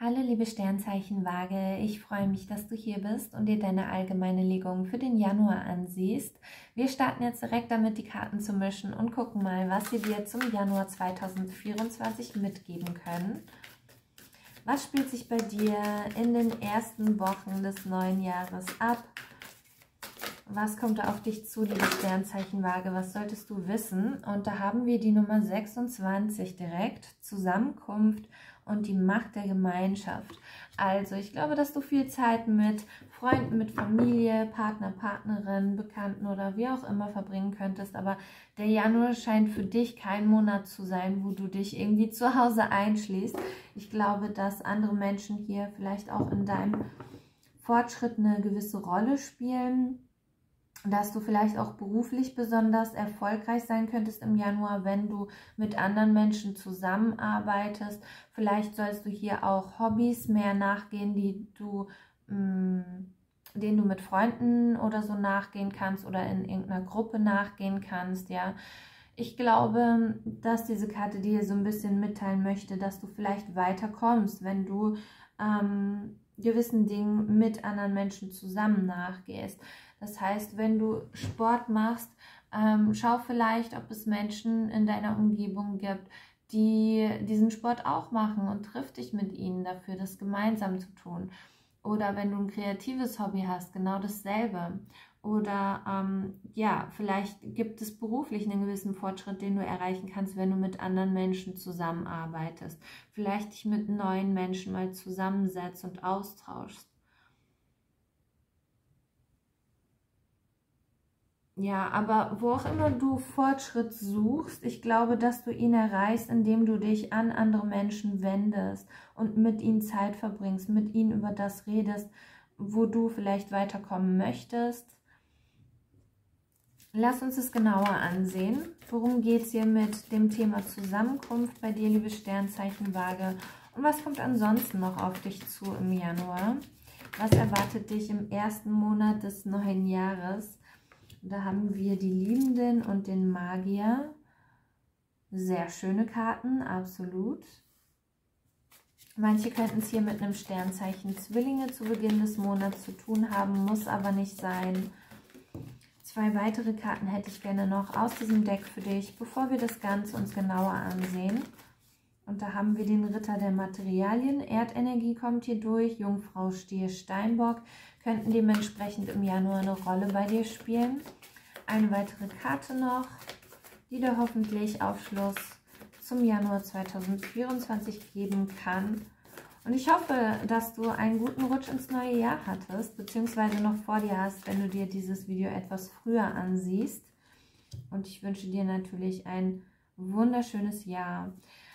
Hallo liebe Sternzeichen Waage, ich freue mich, dass du hier bist und dir deine allgemeine Legung für den Januar ansiehst. Wir starten jetzt direkt damit, die Karten zu mischen und gucken mal, was sie dir zum Januar 2024 mitgeben können. Was spielt sich bei dir in den ersten Wochen des neuen Jahres ab? Was kommt da auf dich zu, liebe Sternzeichen Waage? Was solltest du wissen? Und da haben wir die Nummer 26 direkt, Zusammenkunft und die Macht der Gemeinschaft. Also ich glaube, dass du viel Zeit mit Freunden, mit Familie, Partner, Partnerin, Bekannten oder wie auch immer verbringen könntest. Aber der Januar scheint für dich kein Monat zu sein, wo du dich irgendwie zu Hause einschließt. Ich glaube, dass andere Menschen hier vielleicht auch in deinem Fortschritt eine gewisse Rolle spielen dass du vielleicht auch beruflich besonders erfolgreich sein könntest im Januar, wenn du mit anderen Menschen zusammenarbeitest. Vielleicht sollst du hier auch Hobbys mehr nachgehen, die du, mh, mm, denen du mit Freunden oder so nachgehen kannst oder in irgendeiner Gruppe nachgehen kannst, ja. Ich glaube, dass diese Karte dir so ein bisschen mitteilen möchte, dass du vielleicht weiterkommst, wenn du ähm, gewissen Dingen mit anderen Menschen zusammen nachgehst. Das heißt, wenn du Sport machst, ähm, schau vielleicht, ob es Menschen in deiner Umgebung gibt, die diesen Sport auch machen und triff dich mit ihnen dafür, das gemeinsam zu tun. Oder wenn du ein kreatives Hobby hast, genau dasselbe. Oder ähm, ja, vielleicht gibt es beruflich einen gewissen Fortschritt, den du erreichen kannst, wenn du mit anderen Menschen zusammenarbeitest. Vielleicht dich mit neuen Menschen mal zusammensetzt und austauschst. Ja, aber wo auch immer du Fortschritt suchst, ich glaube, dass du ihn erreichst, indem du dich an andere Menschen wendest und mit ihnen Zeit verbringst, mit ihnen über das redest, wo du vielleicht weiterkommen möchtest. Lass uns es genauer ansehen. Worum geht es hier mit dem Thema Zusammenkunft bei dir, liebe Sternzeichen Waage? Und was kommt ansonsten noch auf dich zu im Januar? Was erwartet dich im ersten Monat des neuen Jahres? Da haben wir die Liebenden und den Magier. Sehr schöne Karten, absolut. Manche könnten es hier mit einem Sternzeichen Zwillinge zu Beginn des Monats zu tun haben, muss aber nicht sein. Zwei weitere Karten hätte ich gerne noch aus diesem Deck für dich, bevor wir das Ganze uns genauer ansehen. Und da haben wir den Ritter der Materialien. Erdenergie kommt hier durch. Jungfrau, Stier, Steinbock könnten dementsprechend im Januar eine Rolle bei dir spielen. Eine weitere Karte noch, die dir hoffentlich Aufschluss zum Januar 2024 geben kann. Und ich hoffe, dass du einen guten Rutsch ins neue Jahr hattest, beziehungsweise noch vor dir hast, wenn du dir dieses Video etwas früher ansiehst. Und ich wünsche dir natürlich ein wunderschönes Jahr.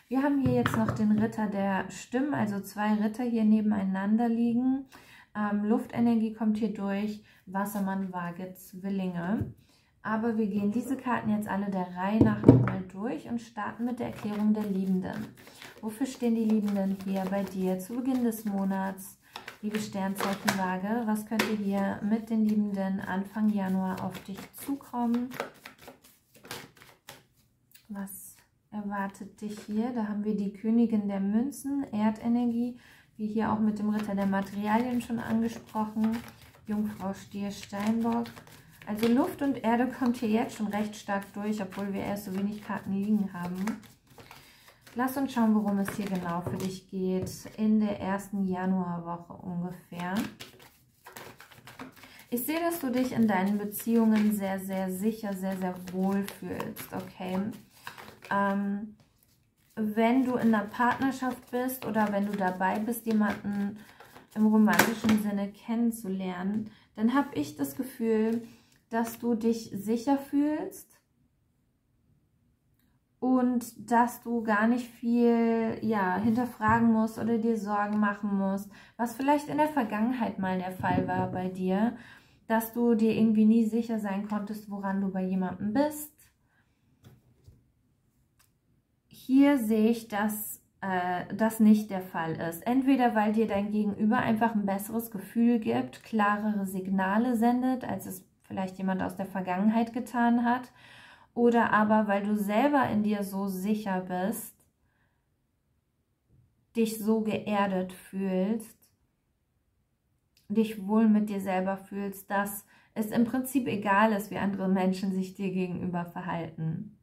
Wir haben hier jetzt noch den Ritter der Stimmen, also zwei Ritter hier nebeneinander liegen. Ähm, Luftenergie kommt hier durch, Wassermann, Waage, Zwillinge. Aber wir gehen diese Karten jetzt alle der Reihe nach nochmal durch und starten mit der Erklärung der Liebenden. Wofür stehen die Liebenden hier bei dir zu Beginn des Monats? Liebe Sternzeichen Waage, was könnte hier mit den Liebenden Anfang Januar auf dich zukommen? Was erwartet dich hier. Da haben wir die Königin der Münzen, Erdenergie, wie hier auch mit dem Ritter der Materialien schon angesprochen. Jungfrau Stier Steinbock. Also Luft und Erde kommt hier jetzt schon recht stark durch, obwohl wir erst so wenig Karten liegen haben. Lass uns schauen, worum es hier genau für dich geht. In der ersten Januarwoche ungefähr. Ich sehe, dass du dich in deinen Beziehungen sehr, sehr sicher, sehr, sehr wohl fühlst, okay? ähm, wenn du in einer Partnerschaft bist oder wenn du dabei bist, jemanden im romantischen Sinne kennenzulernen, dann habe ich das Gefühl, dass du dich sicher fühlst und dass du gar nicht viel ja, hinterfragen musst oder dir Sorgen machen musst, was vielleicht in der Vergangenheit mal der Fall war bei dir, dass du dir irgendwie nie sicher sein konntest, woran du bei jemandem bist hier sehe ich, dass äh, das nicht der Fall ist. Entweder weil dir dein Gegenüber einfach ein besseres Gefühl gibt, klarere Signale sendet, als es vielleicht jemand aus der Vergangenheit getan hat, oder aber weil du selber in dir so sicher bist, dich so geerdet fühlst, dich wohl mit dir selber fühlst, dass es im Prinzip egal ist, wie andere Menschen sich dir gegenüber verhalten.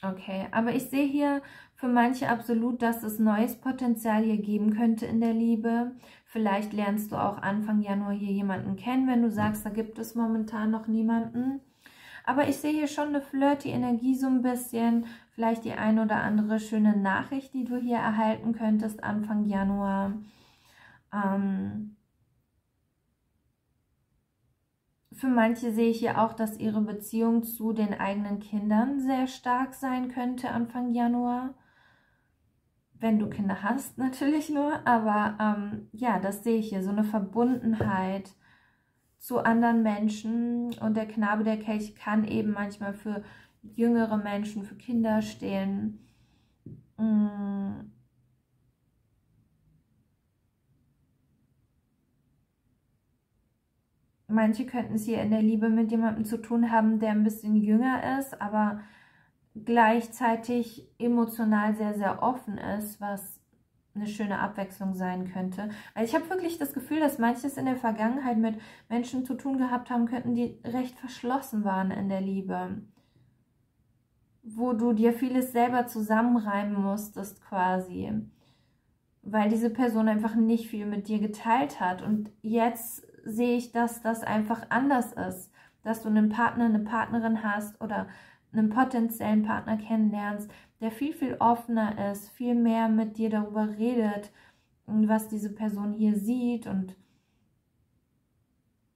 Okay, aber ich sehe hier für manche absolut, dass es neues Potenzial hier geben könnte in der Liebe. Vielleicht lernst du auch Anfang Januar hier jemanden kennen, wenn du sagst, da gibt es momentan noch niemanden. Aber ich sehe hier schon eine flirty Energie so ein bisschen. Vielleicht die ein oder andere schöne Nachricht, die du hier erhalten könntest Anfang Januar. Ähm, für manche sehe ich hier auch, dass ihre Beziehung zu den eigenen Kindern sehr stark sein könnte Anfang Januar. Wenn du Kinder hast, natürlich nur. Aber ähm, ja, das sehe ich hier. So eine Verbundenheit zu anderen Menschen. Und der Knabe der Kelch kann eben manchmal für jüngere Menschen, für Kinder stehen. Mmh manche könnten es hier in der Liebe mit jemandem zu tun haben, der ein bisschen jünger ist, aber gleichzeitig emotional sehr, sehr offen ist, was eine schöne Abwechslung sein könnte. Also ich habe wirklich das Gefühl, dass manches in der Vergangenheit mit Menschen zu tun gehabt haben könnten, die recht verschlossen waren in der Liebe. Wo du dir vieles selber zusammenreimen musstest quasi. Weil diese Person einfach nicht viel mit dir geteilt hat. Und jetzt sehe ich, dass das einfach anders ist. Dass du einen Partner, eine Partnerin hast oder einen potenziellen Partner kennenlernst, der viel, viel offener ist, viel mehr mit dir darüber redet, was diese Person hier sieht und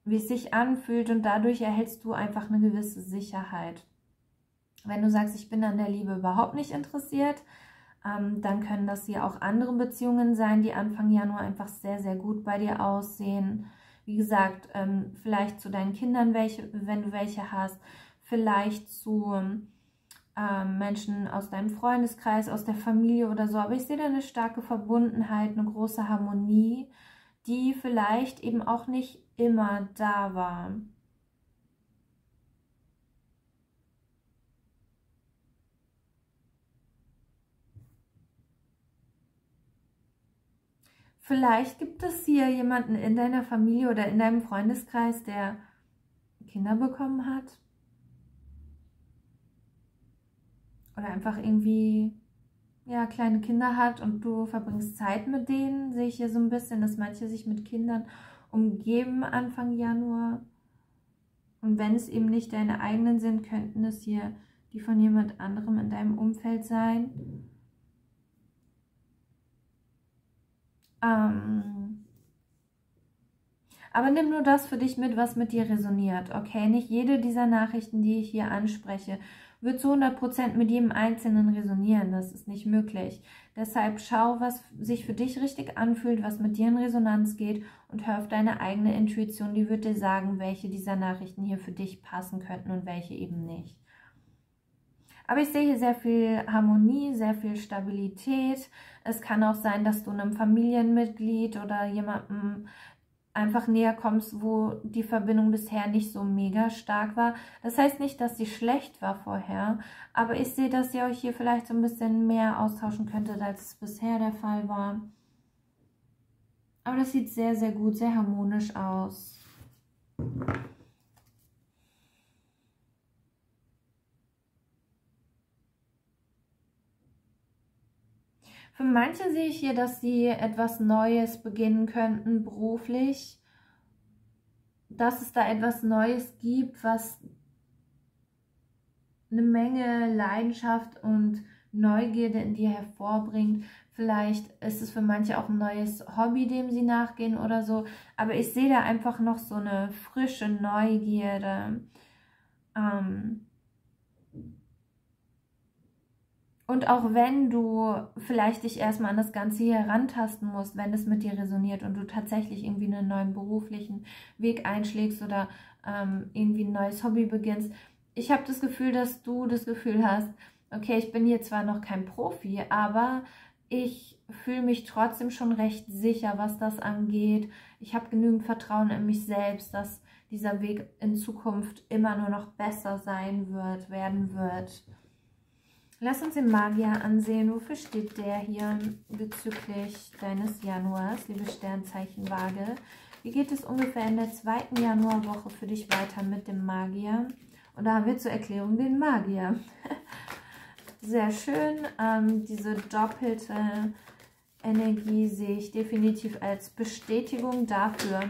wie es sich anfühlt und dadurch erhältst du einfach eine gewisse Sicherheit. Wenn du sagst, ich bin an der Liebe überhaupt nicht interessiert, ähm, dann können das hier auch andere Beziehungen sein, die Anfang Januar einfach sehr, sehr gut bei dir aussehen. Wie gesagt, ähm, vielleicht zu deinen Kindern, welche, wenn du welche hast, vielleicht zu ähm, Menschen aus deinem Freundeskreis, aus der Familie oder so. Aber ich sehe da eine starke Verbundenheit, eine große Harmonie, die vielleicht eben auch nicht immer da war. Vielleicht gibt es hier jemanden in deiner Familie oder in deinem Freundeskreis, der Kinder bekommen hat. Oder einfach irgendwie ja, kleine Kinder hat und du verbringst Zeit mit denen. Sehe ich hier so ein bisschen, dass manche sich mit Kindern umgeben Anfang Januar. Und wenn es eben nicht deine eigenen sind, könnten es hier die von jemand anderem in deinem Umfeld sein. Ähm, aber nimm nur das für dich mit, was mit dir resoniert, okay? Nicht jede dieser Nachrichten, die ich hier anspreche, wird zu 100% mit jedem Einzelnen resonieren. Das ist nicht möglich. Deshalb schau, was sich für dich richtig anfühlt, was mit dir in Resonanz geht und hör auf deine eigene Intuition. Die wird dir sagen, welche dieser Nachrichten hier für dich passen könnten und welche eben nicht. Aber ich sehe hier sehr viel Harmonie, sehr viel Stabilität. Es kann auch sein, dass du einem Familienmitglied oder jemandem einfach näher kommst, wo die Verbindung bisher nicht so mega stark war. Das heißt nicht, dass sie schlecht war vorher, aber ich sehe, dass ihr euch hier vielleicht so ein bisschen mehr austauschen könntet, als es bisher der Fall war. Aber das sieht sehr, sehr gut, sehr harmonisch aus. Für manche sehe ich hier, dass sie etwas Neues beginnen könnten beruflich, dass es da etwas Neues gibt, was eine Menge Leidenschaft und Neugierde in dir hervorbringt. Vielleicht ist es für manche auch ein neues Hobby, dem sie nachgehen oder so. Aber ich sehe da einfach noch so eine frische Neugierde. Ähm, Und auch wenn du vielleicht dich erstmal an das Ganze hier herantasten musst, wenn es mit dir resoniert und du tatsächlich irgendwie einen neuen beruflichen Weg einschlägst oder ähm, irgendwie ein neues Hobby beginnst, ich habe das Gefühl, dass du das Gefühl hast, okay, ich bin hier zwar noch kein Profi, aber ich fühle mich trotzdem schon recht sicher, was das angeht. Ich habe genügend Vertrauen in mich selbst, dass dieser Weg in Zukunft immer nur noch besser sein wird, werden wird. Lass uns den Magier ansehen. Wofür steht der hier bezüglich deines Januars, liebe Sternzeichen Waage? Wie geht es ungefähr in der zweiten Januarwoche für dich weiter mit dem Magier? Und da haben wir zur Erklärung den Magier. Sehr schön. Ähm, diese doppelte Energie sehe ich definitiv als Bestätigung dafür,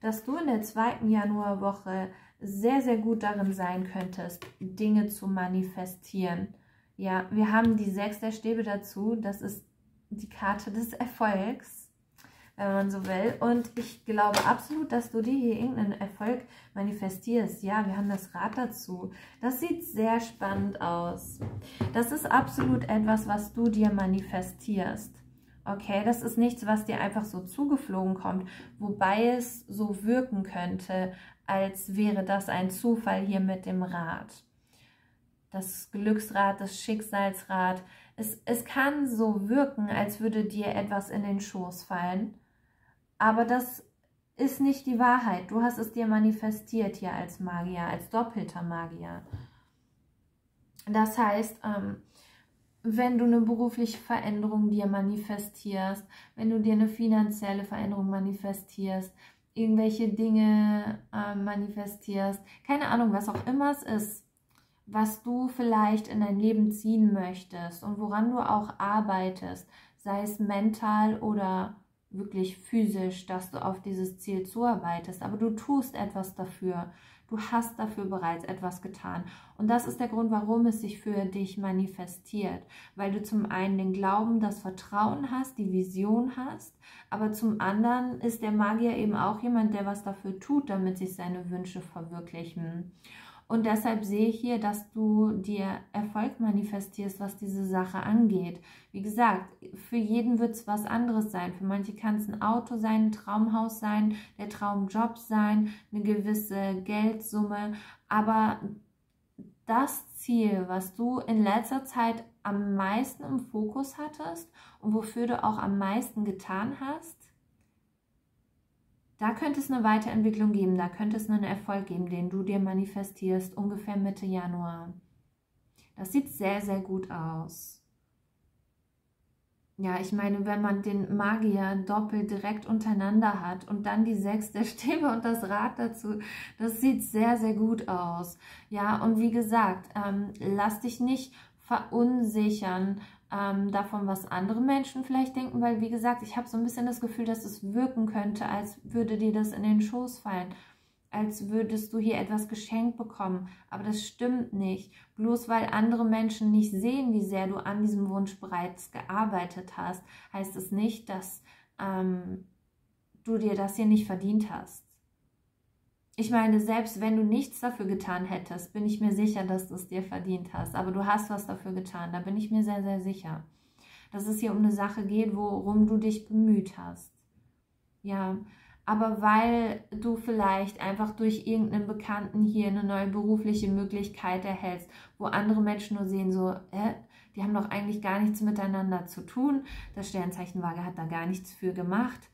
dass du in der zweiten Januarwoche sehr, sehr gut darin sein könntest, Dinge zu manifestieren. Ja, wir haben die Sechs der Stäbe dazu. Das ist die Karte des Erfolgs, wenn man so will. Und ich glaube absolut, dass du dir hier irgendeinen Erfolg manifestierst. Ja, wir haben das Rad dazu. Das sieht sehr spannend aus. Das ist absolut etwas, was du dir manifestierst. Okay, das ist nichts, was dir einfach so zugeflogen kommt, wobei es so wirken könnte, als wäre das ein Zufall hier mit dem Rad das Glücksrad, das Schicksalsrad. Es, es kann so wirken, als würde dir etwas in den Schoß fallen, aber das ist nicht die Wahrheit. Du hast es dir manifestiert hier als Magier, als doppelter Magier. Das heißt, ähm, wenn du eine berufliche Veränderung dir manifestierst, wenn du dir eine finanzielle Veränderung manifestierst, irgendwelche Dinge äh, manifestierst, keine Ahnung, was auch immer es ist, was du vielleicht in dein Leben ziehen möchtest und woran du auch arbeitest, sei es mental oder wirklich physisch, dass du auf dieses Ziel zuarbeitest, aber du tust etwas dafür. Du hast dafür bereits etwas getan. Und das ist der Grund, warum es sich für dich manifestiert. Weil du zum einen den Glauben, das Vertrauen hast, die Vision hast, aber zum anderen ist der Magier eben auch jemand, der was dafür tut, damit sich seine Wünsche verwirklichen. Und deshalb sehe ich hier, dass du dir Erfolg manifestierst, was diese Sache angeht. Wie gesagt, für jeden wird es was anderes sein. Für manche kann es ein Auto sein, ein Traumhaus sein, der Traumjob sein, eine gewisse Geldsumme. Aber das Ziel, was du in letzter Zeit am meisten im Fokus hattest und wofür du auch am meisten getan hast, da könnte es eine Weiterentwicklung geben, da könnte es einen Erfolg geben, den du dir manifestierst, ungefähr Mitte Januar. Das sieht sehr, sehr gut aus. Ja, ich meine, wenn man den Magier doppelt direkt untereinander hat und dann die sechs der Stäbe und das Rad dazu, das sieht sehr, sehr gut aus. Ja, und wie gesagt, ähm, lass dich nicht verunsichern ähm, davon, was andere Menschen vielleicht denken, weil wie gesagt, ich habe so ein bisschen das Gefühl, dass es wirken könnte, als würde dir das in den Schoß fallen, als würdest du hier etwas geschenkt bekommen, aber das stimmt nicht. Bloß weil andere Menschen nicht sehen, wie sehr du an diesem Wunsch bereits gearbeitet hast, heißt es nicht, dass ähm, du dir das hier nicht verdient hast. Ich meine, selbst wenn du nichts dafür getan hättest, bin ich mir sicher, dass du es dir verdient hast. Aber du hast was dafür getan, da bin ich mir sehr, sehr sicher. Dass es hier um eine Sache geht, worum du dich bemüht hast. Ja, aber weil du vielleicht einfach durch irgendeinen Bekannten hier eine neue berufliche Möglichkeit erhältst, wo andere Menschen nur sehen, so, äh, die haben doch eigentlich gar nichts miteinander zu tun. Das Sternzeichen Waage hat da gar nichts für gemacht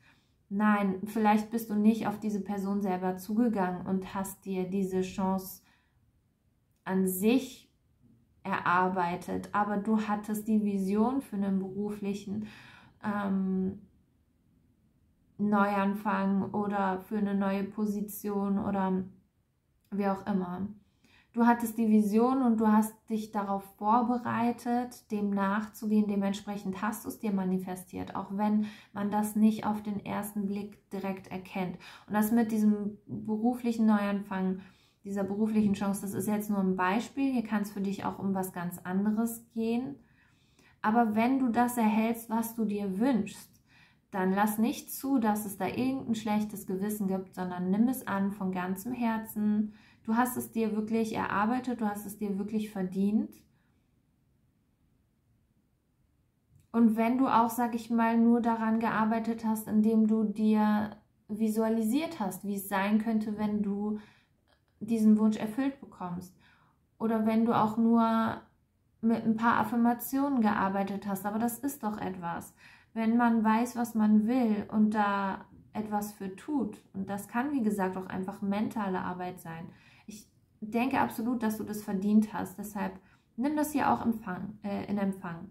Nein, vielleicht bist du nicht auf diese Person selber zugegangen und hast dir diese Chance an sich erarbeitet, aber du hattest die Vision für einen beruflichen ähm, Neuanfang oder für eine neue Position oder wie auch immer. Du hattest die Vision und du hast dich darauf vorbereitet, dem nachzugehen. Dementsprechend hast du es dir manifestiert, auch wenn man das nicht auf den ersten Blick direkt erkennt. Und das mit diesem beruflichen Neuanfang, dieser beruflichen Chance, das ist jetzt nur ein Beispiel. Hier kann es für dich auch um was ganz anderes gehen. Aber wenn du das erhältst, was du dir wünschst, dann lass nicht zu, dass es da irgendein schlechtes Gewissen gibt, sondern nimm es an von ganzem Herzen Du hast es dir wirklich erarbeitet, du hast es dir wirklich verdient. Und wenn du auch, sag ich mal, nur daran gearbeitet hast, indem du dir visualisiert hast, wie es sein könnte, wenn du diesen Wunsch erfüllt bekommst. Oder wenn du auch nur mit ein paar Affirmationen gearbeitet hast. Aber das ist doch etwas. Wenn man weiß, was man will und da etwas für tut, und das kann, wie gesagt, auch einfach mentale Arbeit sein, denke absolut, dass du das verdient hast. Deshalb nimm das hier auch Empfang, äh, in Empfang.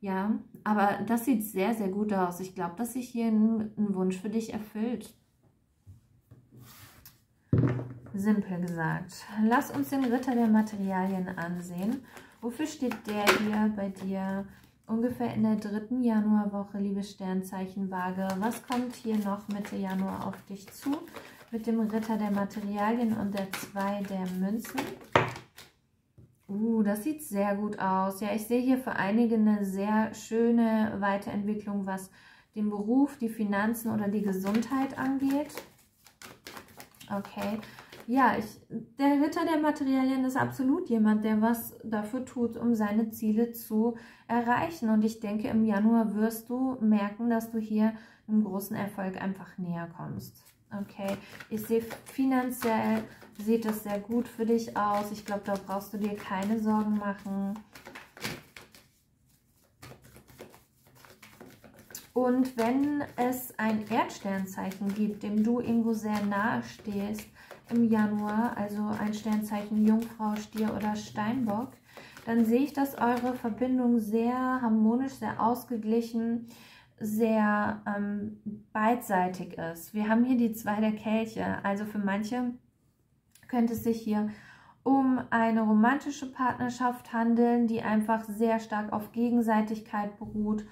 Ja, aber das sieht sehr, sehr gut aus. Ich glaube, dass sich hier ein, ein Wunsch für dich erfüllt. Simpel gesagt. Lass uns den Ritter der Materialien ansehen. Wofür steht der hier bei dir? Ungefähr in der dritten Januarwoche, liebe Sternzeichen Waage. Was kommt hier noch Mitte Januar auf dich zu? Mit dem Ritter der Materialien und der zwei der Münzen. Uh, das sieht sehr gut aus. Ja, ich sehe hier für einige eine sehr schöne Weiterentwicklung, was den Beruf, die Finanzen oder die Gesundheit angeht. Okay. Ja, ich, der Ritter der Materialien ist absolut jemand, der was dafür tut, um seine Ziele zu erreichen. Und ich denke, im Januar wirst du merken, dass du hier einem großen Erfolg einfach näher kommst. Okay, ich sehe finanziell sieht es sehr gut für dich aus. Ich glaube, da brauchst du dir keine Sorgen machen. Und wenn es ein Erdsternzeichen gibt, dem du irgendwo sehr nahe stehst im Januar, also ein Sternzeichen Jungfrau, Stier oder Steinbock, dann sehe ich, dass eure Verbindung sehr harmonisch, sehr ausgeglichen, sehr ähm, beidseitig ist. Wir haben hier die zwei der Kelche, also für manche könnte es sich hier um eine romantische Partnerschaft handeln, die einfach sehr stark auf Gegenseitigkeit beruht,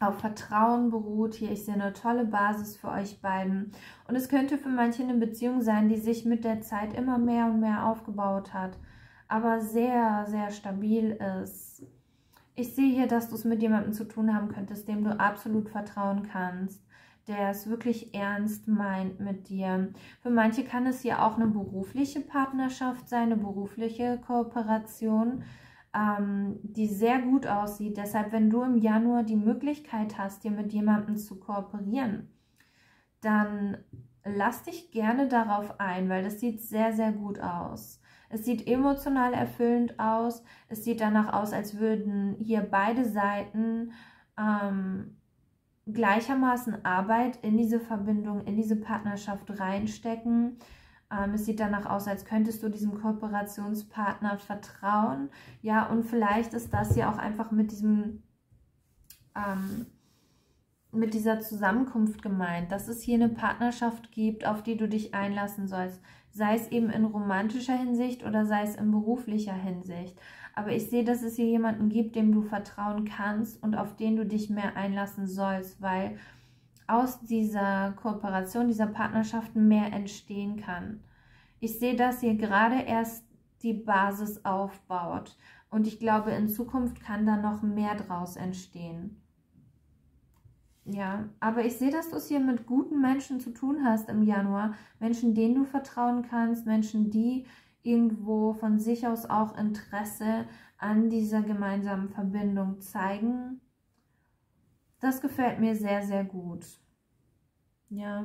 auf Vertrauen beruht. Hier, ich sehe eine tolle Basis für euch beiden. Und es könnte für manche eine Beziehung sein, die sich mit der Zeit immer mehr und mehr aufgebaut hat, aber sehr, sehr stabil ist. Ich sehe hier, dass du es mit jemandem zu tun haben könntest, dem du absolut vertrauen kannst der es wirklich ernst meint mit dir. Für manche kann es hier auch eine berufliche Partnerschaft sein, eine berufliche Kooperation, ähm, die sehr gut aussieht. Deshalb, wenn du im Januar die Möglichkeit hast, dir mit jemandem zu kooperieren, dann lass dich gerne darauf ein, weil das sieht sehr, sehr gut aus. Es sieht emotional erfüllend aus. Es sieht danach aus, als würden hier beide Seiten ähm, gleichermaßen Arbeit in diese Verbindung, in diese Partnerschaft reinstecken. Ähm, es sieht danach aus, als könntest du diesem Kooperationspartner vertrauen. Ja, und vielleicht ist das ja auch einfach mit diesem, ähm, mit dieser Zusammenkunft gemeint, dass es hier eine Partnerschaft gibt, auf die du dich einlassen sollst. Sei es eben in romantischer Hinsicht oder sei es in beruflicher Hinsicht. Aber ich sehe, dass es hier jemanden gibt, dem du vertrauen kannst und auf den du dich mehr einlassen sollst, weil aus dieser Kooperation, dieser Partnerschaft mehr entstehen kann. Ich sehe, dass hier gerade erst die Basis aufbaut und ich glaube, in Zukunft kann da noch mehr draus entstehen. Ja, aber ich sehe, dass du es hier mit guten Menschen zu tun hast im Januar. Menschen, denen du vertrauen kannst, Menschen, die irgendwo von sich aus auch Interesse an dieser gemeinsamen Verbindung zeigen. Das gefällt mir sehr, sehr gut. Ja,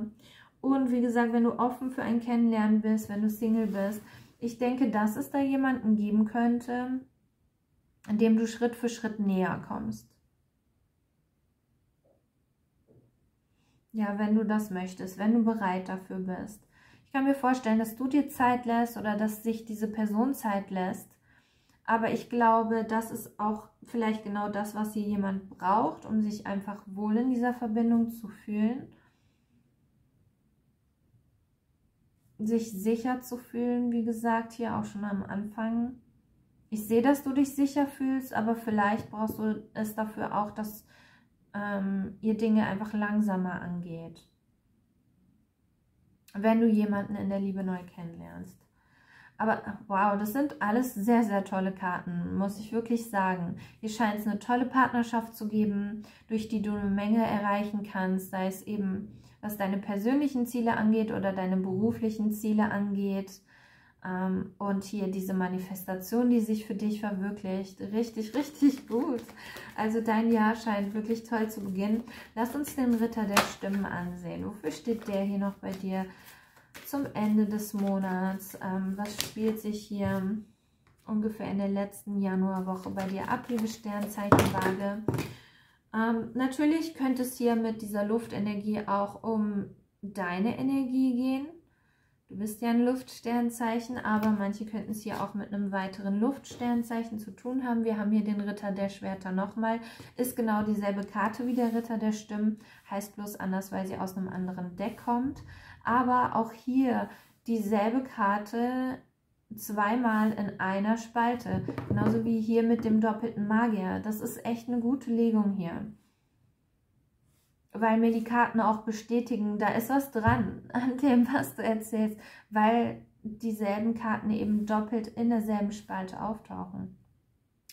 und wie gesagt, wenn du offen für ein Kennenlernen bist, wenn du Single bist, ich denke, dass es da jemanden geben könnte, dem du Schritt für Schritt näher kommst. Ja, wenn du das möchtest, wenn du bereit dafür bist. Ich kann mir vorstellen, dass du dir Zeit lässt oder dass sich diese Person Zeit lässt. Aber ich glaube, das ist auch vielleicht genau das, was hier jemand braucht, um sich einfach wohl in dieser Verbindung zu fühlen. Sich sicher zu fühlen, wie gesagt, hier auch schon am Anfang. Ich sehe, dass du dich sicher fühlst, aber vielleicht brauchst du es dafür auch, dass ähm, ihr Dinge einfach langsamer angeht wenn du jemanden in der Liebe neu kennenlernst. Aber wow, das sind alles sehr, sehr tolle Karten, muss ich wirklich sagen. Hier scheint es eine tolle Partnerschaft zu geben, durch die du eine Menge erreichen kannst, sei es eben, was deine persönlichen Ziele angeht oder deine beruflichen Ziele angeht. Ähm, und hier diese Manifestation, die sich für dich verwirklicht. Richtig, richtig gut. Also dein Jahr scheint wirklich toll zu beginnen. Lass uns den Ritter der Stimmen ansehen. Wofür steht der hier noch bei dir zum Ende des Monats? Ähm, was spielt sich hier ungefähr in der letzten Januarwoche bei dir ab, liebe Sternzeichenwaage? Ähm, natürlich könnte es hier mit dieser Luftenergie auch um deine Energie gehen Du bist ja ein Luftsternzeichen, aber manche könnten es hier auch mit einem weiteren Luftsternzeichen zu tun haben. Wir haben hier den Ritter der Schwerter nochmal. Ist genau dieselbe Karte wie der Ritter der Stimmen. Heißt bloß anders, weil sie aus einem anderen Deck kommt. Aber auch hier dieselbe Karte zweimal in einer Spalte. Genauso wie hier mit dem doppelten Magier. Das ist echt eine gute Legung hier weil mir die Karten auch bestätigen, da ist was dran an dem, was du erzählst, weil dieselben Karten eben doppelt in derselben Spalte auftauchen.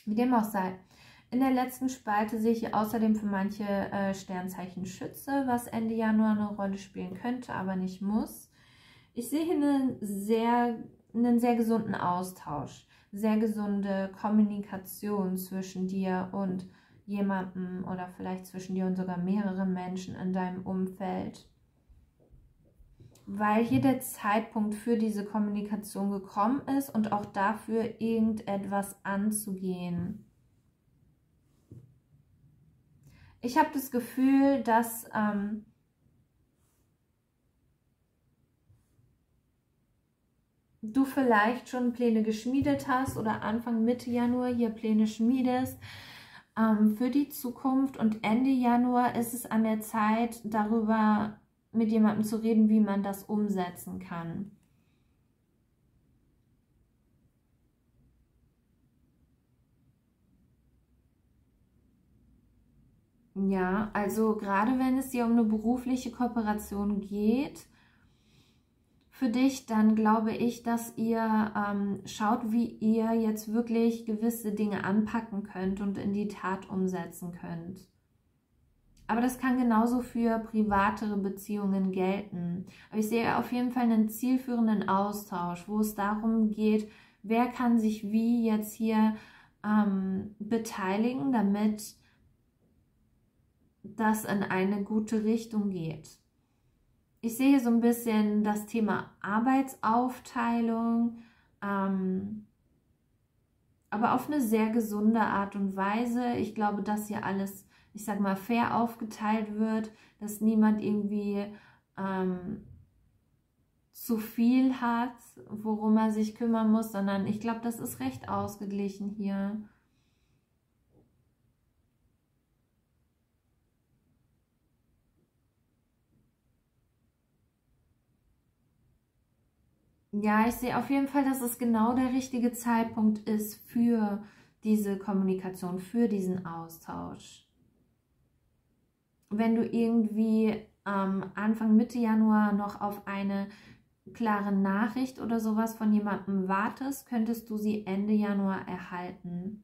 Wie dem auch sei. In der letzten Spalte sehe ich außerdem für manche äh, Sternzeichen Schütze, was Ende Januar eine Rolle spielen könnte, aber nicht muss. Ich sehe hier einen sehr, einen sehr gesunden Austausch, sehr gesunde Kommunikation zwischen dir und jemandem oder vielleicht zwischen dir und sogar mehreren Menschen in deinem Umfeld. Weil hier der Zeitpunkt für diese Kommunikation gekommen ist und auch dafür irgendetwas anzugehen. Ich habe das Gefühl, dass ähm, du vielleicht schon Pläne geschmiedet hast oder Anfang Mitte Januar hier Pläne schmiedest, ähm, für die Zukunft und Ende Januar ist es an der Zeit, darüber mit jemandem zu reden, wie man das umsetzen kann. Ja, also gerade wenn es dir um eine berufliche Kooperation geht, für dich, dann glaube ich, dass ihr ähm, schaut, wie ihr jetzt wirklich gewisse Dinge anpacken könnt und in die Tat umsetzen könnt. Aber das kann genauso für privatere Beziehungen gelten. Aber ich sehe auf jeden Fall einen zielführenden Austausch, wo es darum geht, wer kann sich wie jetzt hier ähm, beteiligen, damit das in eine gute Richtung geht ich sehe so ein bisschen das Thema Arbeitsaufteilung, ähm, aber auf eine sehr gesunde Art und Weise. Ich glaube, dass hier alles, ich sag mal, fair aufgeteilt wird, dass niemand irgendwie ähm, zu viel hat, worum er sich kümmern muss, sondern ich glaube, das ist recht ausgeglichen hier. Ja, ich sehe auf jeden Fall, dass es genau der richtige Zeitpunkt ist für diese Kommunikation, für diesen Austausch. Wenn du irgendwie ähm, Anfang, Mitte Januar noch auf eine klare Nachricht oder sowas von jemandem wartest, könntest du sie Ende Januar erhalten.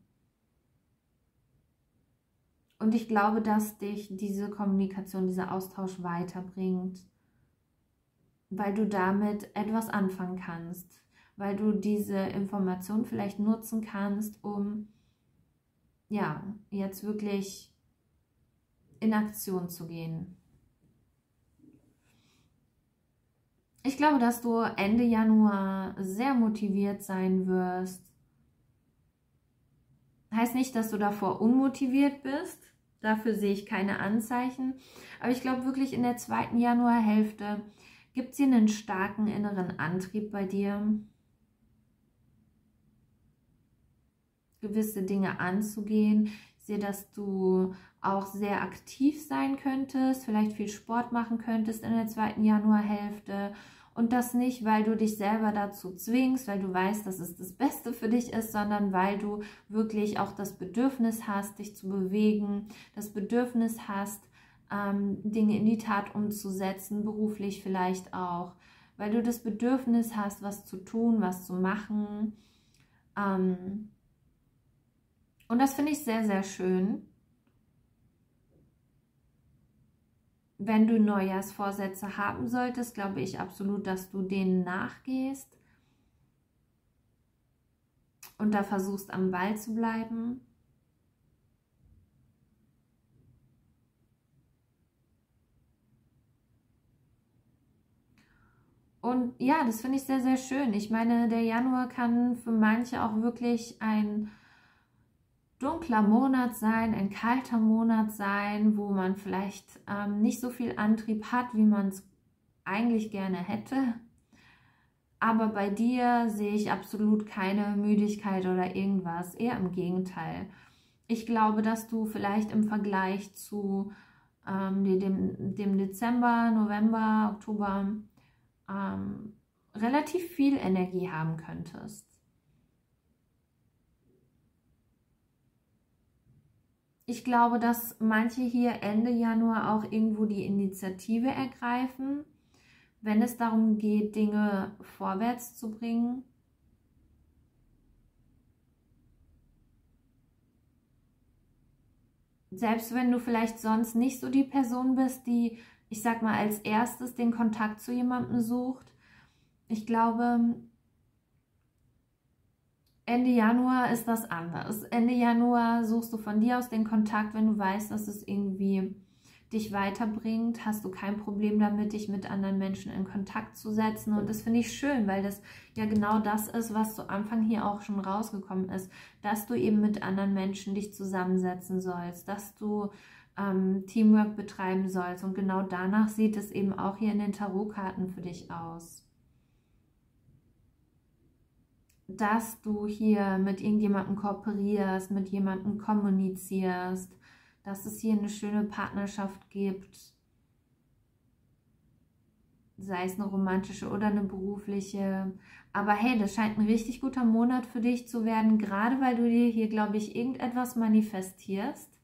Und ich glaube, dass dich diese Kommunikation, dieser Austausch weiterbringt weil du damit etwas anfangen kannst, weil du diese Information vielleicht nutzen kannst, um ja, jetzt wirklich in Aktion zu gehen. Ich glaube, dass du Ende Januar sehr motiviert sein wirst. Heißt nicht, dass du davor unmotiviert bist. Dafür sehe ich keine Anzeichen. Aber ich glaube wirklich in der zweiten Januarhälfte Gibt es hier einen starken inneren Antrieb bei dir? Gewisse Dinge anzugehen. Ich sehe, dass du auch sehr aktiv sein könntest, vielleicht viel Sport machen könntest in der zweiten Januarhälfte. Und das nicht, weil du dich selber dazu zwingst, weil du weißt, dass es das Beste für dich ist, sondern weil du wirklich auch das Bedürfnis hast, dich zu bewegen, das Bedürfnis hast, ähm, Dinge in die Tat umzusetzen, beruflich vielleicht auch, weil du das Bedürfnis hast, was zu tun, was zu machen. Ähm, und das finde ich sehr, sehr schön. Wenn du Neujahrsvorsätze haben solltest, glaube ich absolut, dass du denen nachgehst und da versuchst am Ball zu bleiben. Und ja, das finde ich sehr, sehr schön. Ich meine, der Januar kann für manche auch wirklich ein dunkler Monat sein, ein kalter Monat sein, wo man vielleicht ähm, nicht so viel Antrieb hat, wie man es eigentlich gerne hätte. Aber bei dir sehe ich absolut keine Müdigkeit oder irgendwas, eher im Gegenteil. Ich glaube, dass du vielleicht im Vergleich zu ähm, dem, dem Dezember, November, Oktober ähm, relativ viel Energie haben könntest. Ich glaube, dass manche hier Ende Januar auch irgendwo die Initiative ergreifen, wenn es darum geht, Dinge vorwärts zu bringen. Selbst wenn du vielleicht sonst nicht so die Person bist, die, ich sag mal, als erstes den Kontakt zu jemandem sucht. Ich glaube, Ende Januar ist das anders. Ende Januar suchst du von dir aus den Kontakt, wenn du weißt, dass es irgendwie dich weiterbringt, hast du kein Problem damit, dich mit anderen Menschen in Kontakt zu setzen. Und das finde ich schön, weil das ja genau das ist, was zu Anfang hier auch schon rausgekommen ist, dass du eben mit anderen Menschen dich zusammensetzen sollst, dass du ähm, Teamwork betreiben sollst. Und genau danach sieht es eben auch hier in den Tarotkarten für dich aus dass du hier mit irgendjemandem kooperierst, mit jemandem kommunizierst, dass es hier eine schöne Partnerschaft gibt, sei es eine romantische oder eine berufliche. Aber hey, das scheint ein richtig guter Monat für dich zu werden, gerade weil du dir hier, glaube ich, irgendetwas manifestierst,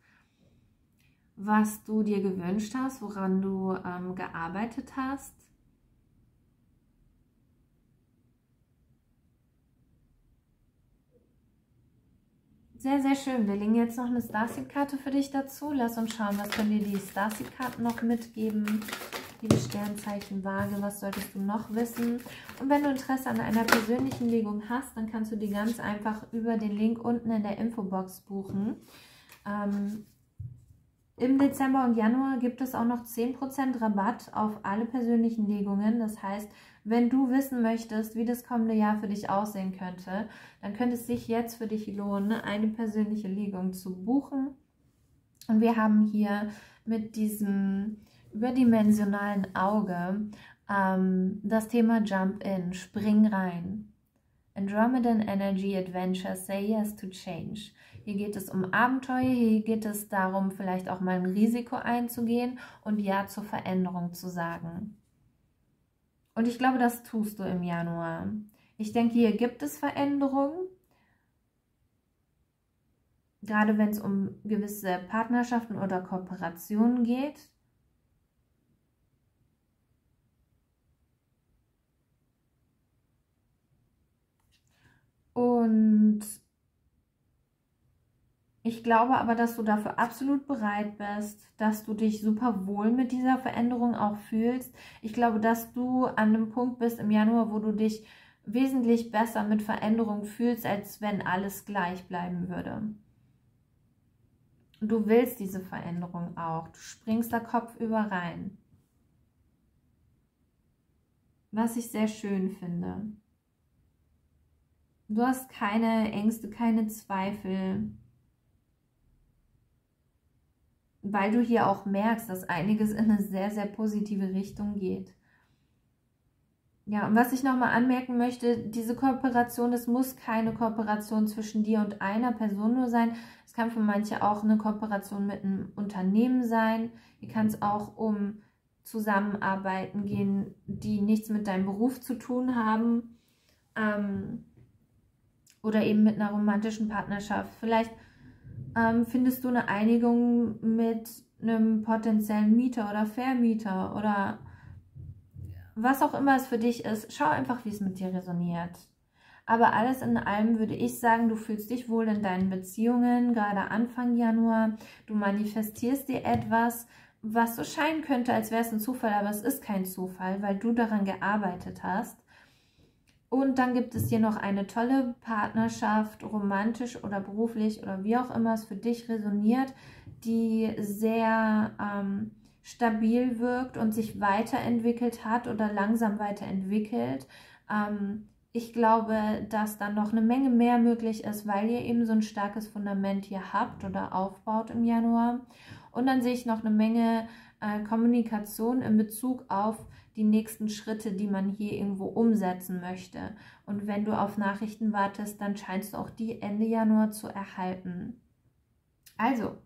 was du dir gewünscht hast, woran du ähm, gearbeitet hast. Sehr, sehr schön. Wir legen jetzt noch eine Starseed-Karte für dich dazu. Lass uns schauen, was können dir die Starseed-Karten noch mitgeben. Liebe Sternzeichen Waage, was solltest du noch wissen? Und wenn du Interesse an einer persönlichen Legung hast, dann kannst du die ganz einfach über den Link unten in der Infobox buchen. Ähm, Im Dezember und Januar gibt es auch noch 10% Rabatt auf alle persönlichen Legungen. Das heißt, wenn du wissen möchtest, wie das kommende Jahr für dich aussehen könnte, dann könnte es sich jetzt für dich lohnen, eine persönliche Legung zu buchen. Und wir haben hier mit diesem überdimensionalen Auge ähm, das Thema Jump In, spring rein. Andromedan Energy Adventure, say yes to change. Hier geht es um Abenteuer, hier geht es darum, vielleicht auch mal ein Risiko einzugehen und Ja zur Veränderung zu sagen. Und ich glaube, das tust du im Januar. Ich denke, hier gibt es Veränderungen. Gerade wenn es um gewisse Partnerschaften oder Kooperationen geht. Und ich glaube aber, dass du dafür absolut bereit bist, dass du dich super wohl mit dieser Veränderung auch fühlst. Ich glaube, dass du an einem Punkt bist im Januar, wo du dich wesentlich besser mit Veränderung fühlst, als wenn alles gleich bleiben würde. Du willst diese Veränderung auch. Du springst da kopfüber rein. Was ich sehr schön finde. Du hast keine Ängste, keine Zweifel weil du hier auch merkst, dass einiges in eine sehr, sehr positive Richtung geht. Ja, und was ich nochmal anmerken möchte, diese Kooperation, das muss keine Kooperation zwischen dir und einer Person nur sein. Es kann für manche auch eine Kooperation mit einem Unternehmen sein. Hier kann es auch um Zusammenarbeiten gehen, die nichts mit deinem Beruf zu tun haben. Ähm, oder eben mit einer romantischen Partnerschaft. Vielleicht ähm, findest du eine Einigung mit einem potenziellen Mieter oder Vermieter oder was auch immer es für dich ist. Schau einfach, wie es mit dir resoniert. Aber alles in allem würde ich sagen, du fühlst dich wohl in deinen Beziehungen, gerade Anfang Januar. Du manifestierst dir etwas, was so scheinen könnte, als wäre es ein Zufall, aber es ist kein Zufall, weil du daran gearbeitet hast. Und dann gibt es hier noch eine tolle Partnerschaft, romantisch oder beruflich oder wie auch immer es für dich resoniert, die sehr ähm, stabil wirkt und sich weiterentwickelt hat oder langsam weiterentwickelt. Ähm, ich glaube, dass dann noch eine Menge mehr möglich ist, weil ihr eben so ein starkes Fundament hier habt oder aufbaut im Januar. Und dann sehe ich noch eine Menge äh, Kommunikation in Bezug auf die nächsten Schritte, die man hier irgendwo umsetzen möchte. Und wenn du auf Nachrichten wartest, dann scheinst du auch die Ende Januar zu erhalten. Also,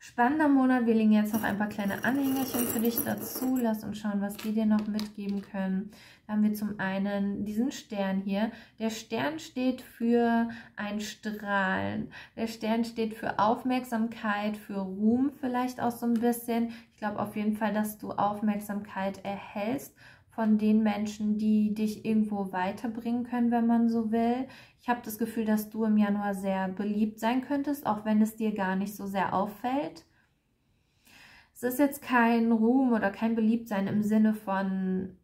Spannender Monat. Wir legen jetzt noch ein paar kleine Anhängerchen für dich dazu. Lass uns schauen, was die dir noch mitgeben können. Da haben wir zum einen diesen Stern hier. Der Stern steht für ein Strahlen. Der Stern steht für Aufmerksamkeit, für Ruhm vielleicht auch so ein bisschen. Ich glaube auf jeden Fall, dass du Aufmerksamkeit erhältst von den Menschen, die dich irgendwo weiterbringen können, wenn man so will. Ich habe das Gefühl, dass du im Januar sehr beliebt sein könntest, auch wenn es dir gar nicht so sehr auffällt. Es ist jetzt kein Ruhm oder kein Beliebtsein im Sinne von,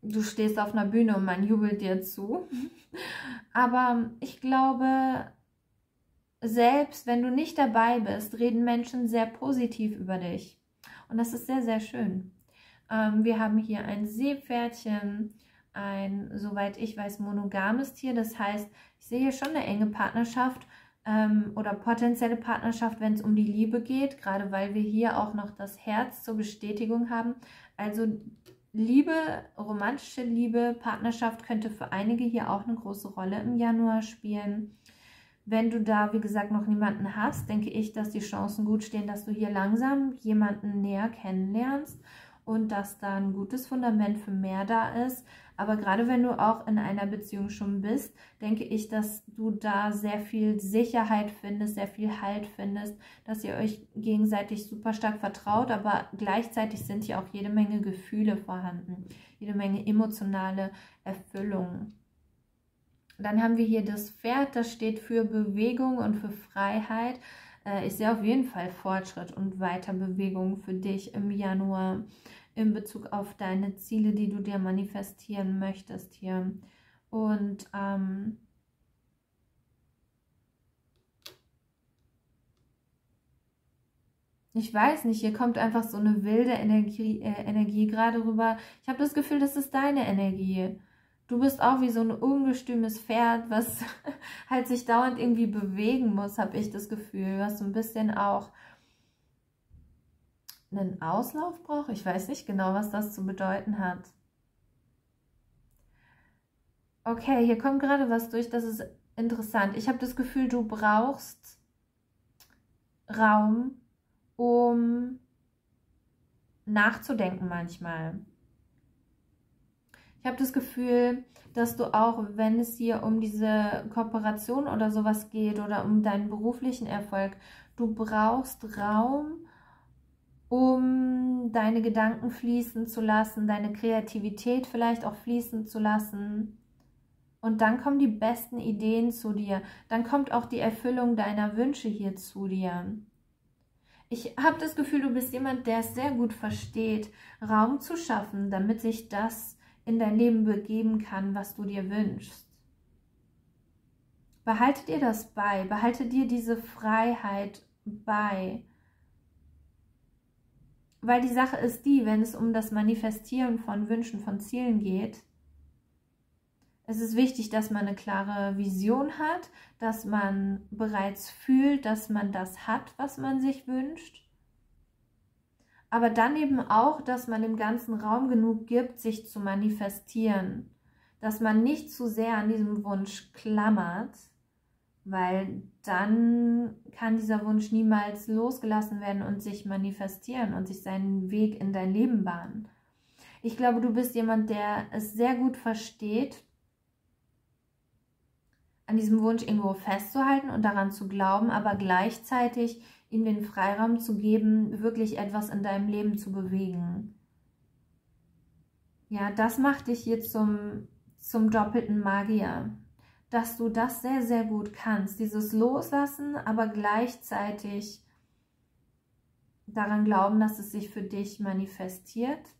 du stehst auf einer Bühne und man jubelt dir zu. Aber ich glaube, selbst wenn du nicht dabei bist, reden Menschen sehr positiv über dich. Und das ist sehr, sehr schön. Ähm, wir haben hier ein Seepferdchen, ein, soweit ich weiß, monogames Tier. Das heißt, ich sehe hier schon eine enge Partnerschaft ähm, oder potenzielle Partnerschaft, wenn es um die Liebe geht, gerade weil wir hier auch noch das Herz zur Bestätigung haben. Also Liebe, romantische Liebe, Partnerschaft könnte für einige hier auch eine große Rolle im Januar spielen. Wenn du da, wie gesagt, noch niemanden hast, denke ich, dass die Chancen gut stehen, dass du hier langsam jemanden näher kennenlernst und dass da ein gutes Fundament für mehr da ist. Aber gerade wenn du auch in einer Beziehung schon bist, denke ich, dass du da sehr viel Sicherheit findest, sehr viel Halt findest, dass ihr euch gegenseitig super stark vertraut, aber gleichzeitig sind hier auch jede Menge Gefühle vorhanden, jede Menge emotionale Erfüllung. Dann haben wir hier das Pferd, das steht für Bewegung und für Freiheit. Äh, ich sehe auf jeden Fall Fortschritt und Weiterbewegung für dich im Januar in Bezug auf deine Ziele, die du dir manifestieren möchtest hier. Und ähm, ich weiß nicht, hier kommt einfach so eine wilde Energie, äh, Energie gerade rüber. Ich habe das Gefühl, das ist deine Energie. Du bist auch wie so ein ungestümes Pferd, was halt sich dauernd irgendwie bewegen muss, habe ich das Gefühl. Was so ein bisschen auch einen Auslauf braucht. Ich weiß nicht genau, was das zu bedeuten hat. Okay, hier kommt gerade was durch, das ist interessant. Ich habe das Gefühl, du brauchst Raum, um nachzudenken manchmal. Ich habe das Gefühl, dass du auch, wenn es hier um diese Kooperation oder sowas geht oder um deinen beruflichen Erfolg, du brauchst Raum, um deine Gedanken fließen zu lassen, deine Kreativität vielleicht auch fließen zu lassen. Und dann kommen die besten Ideen zu dir. Dann kommt auch die Erfüllung deiner Wünsche hier zu dir. Ich habe das Gefühl, du bist jemand, der es sehr gut versteht, Raum zu schaffen, damit sich das in dein Leben begeben kann, was du dir wünschst. Behalte dir das bei, behalte dir diese Freiheit bei weil die Sache ist die, wenn es um das Manifestieren von Wünschen, von Zielen geht, es ist wichtig, dass man eine klare Vision hat, dass man bereits fühlt, dass man das hat, was man sich wünscht. Aber dann eben auch, dass man dem ganzen Raum genug gibt, sich zu manifestieren. Dass man nicht zu sehr an diesem Wunsch klammert, weil dann kann dieser Wunsch niemals losgelassen werden und sich manifestieren und sich seinen Weg in dein Leben bahnen. Ich glaube, du bist jemand, der es sehr gut versteht, an diesem Wunsch irgendwo festzuhalten und daran zu glauben, aber gleichzeitig ihm den Freiraum zu geben, wirklich etwas in deinem Leben zu bewegen. Ja, das macht dich hier zum, zum doppelten Magier dass du das sehr, sehr gut kannst. Dieses Loslassen, aber gleichzeitig daran glauben, dass es sich für dich manifestiert.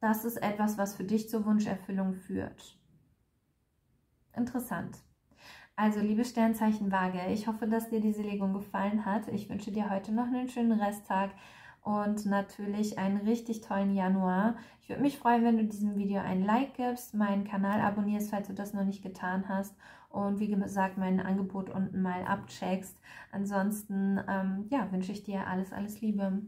Das ist etwas, was für dich zur Wunscherfüllung führt. Interessant. Also, liebe Sternzeichen Waage, ich hoffe, dass dir diese Legung gefallen hat. Ich wünsche dir heute noch einen schönen Resttag und natürlich einen richtig tollen Januar. Ich würde mich freuen, wenn du diesem Video ein Like gibst, meinen Kanal abonnierst, falls du das noch nicht getan hast und wie gesagt mein Angebot unten mal abcheckst. Ansonsten ähm, ja, wünsche ich dir alles, alles Liebe.